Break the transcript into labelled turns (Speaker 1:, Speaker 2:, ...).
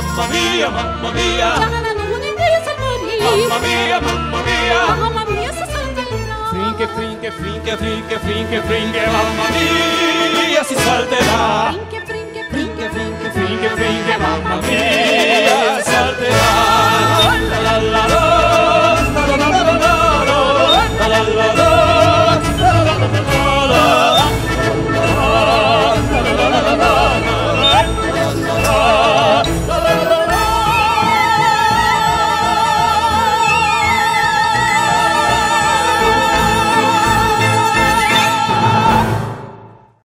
Speaker 1: mamma mia, mamma mia. Mamma mia, mamma mia.
Speaker 2: Mamma mia, si salterà.
Speaker 1: Frinche, frinche, frinche, frinche, frinche, frinche, mamma mia, si salterà.
Speaker 2: Frinche, frinche,
Speaker 1: Frinche, frinche, frinche, frinche, mamma mia,